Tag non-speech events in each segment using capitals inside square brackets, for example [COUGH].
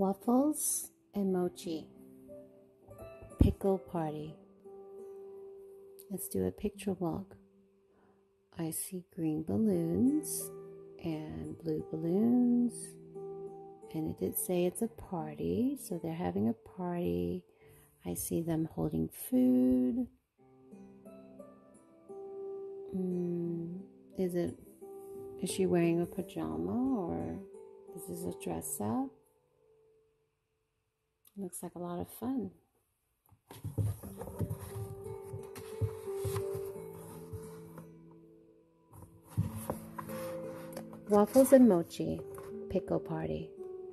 Waffles and mochi. Pickle party. Let's do a picture walk. I see green balloons and blue balloons. And it did say it's a party, so they're having a party. I see them holding food. Mm, is it, is she wearing a pajama or is this a dress up? Looks like a lot of fun. Waffles and Mochi Pickle Party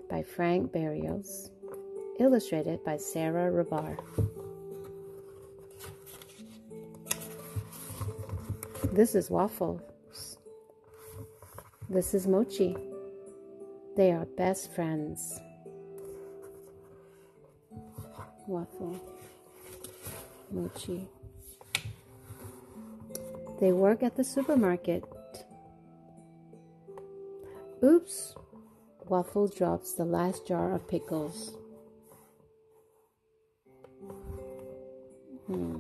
by Frank Berrios. Illustrated by Sarah Rebar. This is Waffles. This is Mochi. They are best friends. Waffle. Mochi. They work at the supermarket. Oops! Waffle drops the last jar of pickles. Hmm.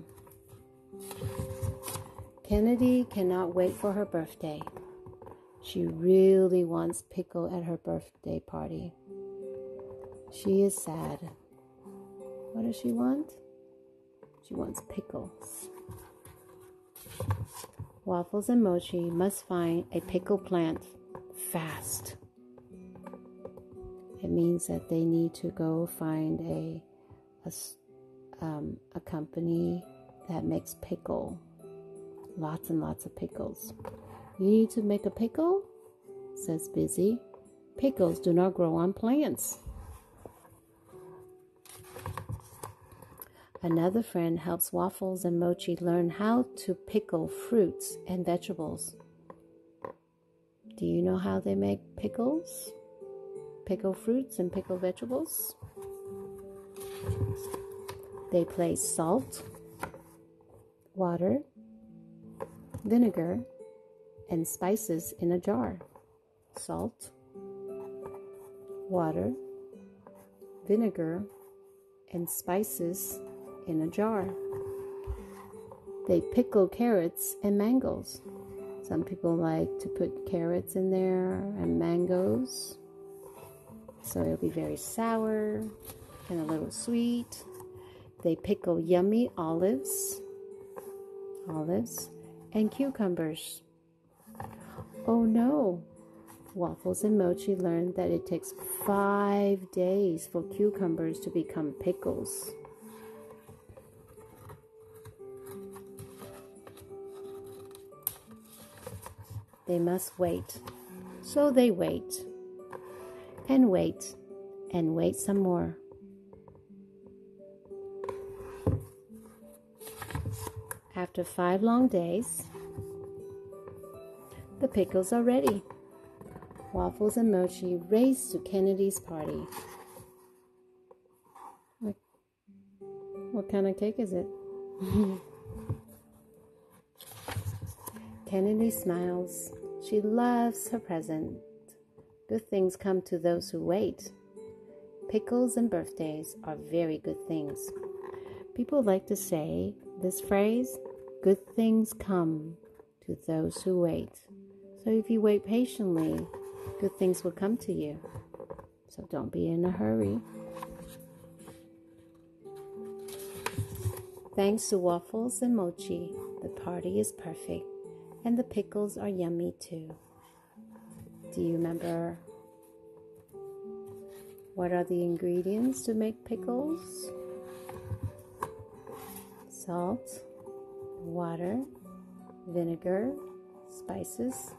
Kennedy cannot wait for her birthday. She really wants pickle at her birthday party. She is sad. What does she want? She wants pickles. Waffles and Mochi must find a pickle plant fast. It means that they need to go find a, a, um, a company that makes pickle. Lots and lots of pickles. You need to make a pickle? says Busy. Pickles do not grow on plants. Another friend helps Waffles and Mochi learn how to pickle fruits and vegetables. Do you know how they make pickles? Pickle fruits and pickle vegetables? They place salt, water, vinegar, and spices in a jar. Salt, water, vinegar, and spices in a jar. They pickle carrots and mangoes. Some people like to put carrots in there and mangoes. So it'll be very sour and a little sweet. They pickle yummy olives, olives, and cucumbers. Oh no! Waffles and Mochi learned that it takes five days for cucumbers to become pickles. They must wait. So they wait and wait and wait some more. After five long days, the pickles are ready. Waffles and mochi race to Kennedy's party. What, kind of cake is it? [LAUGHS] Kennedy smiles. She loves her present. Good things come to those who wait. Pickles and birthdays are very good things. People like to say this phrase good things come to those who wait. So if you wait patiently, good things will come to you. So don't be in a hurry. Thanks to waffles and mochi, the party is perfect and the pickles are yummy too. Do you remember what are the ingredients to make pickles? Salt, water, vinegar, spices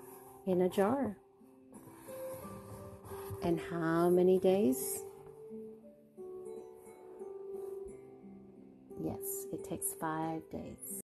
in a jar. And how many days? Yes, it takes five days.